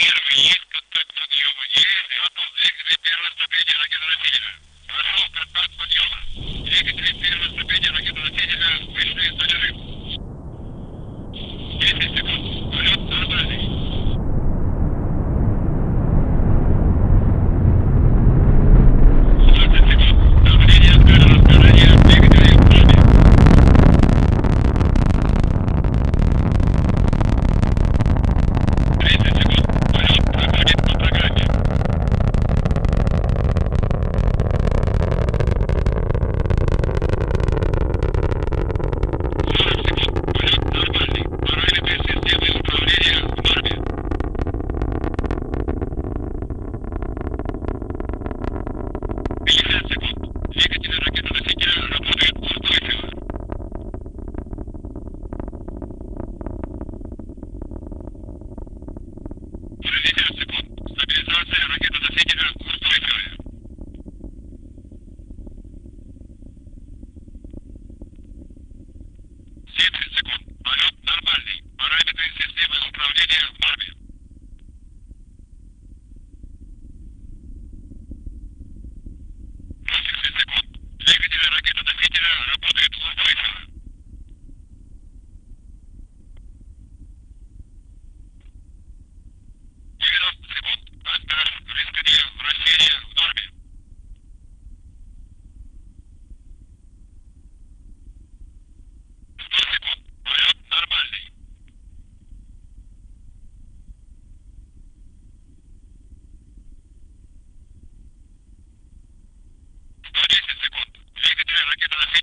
Первый есть подъема. Есть. Готов двигатель первой ступени ракетоносителя. Прошел контакт подъема. statistical given the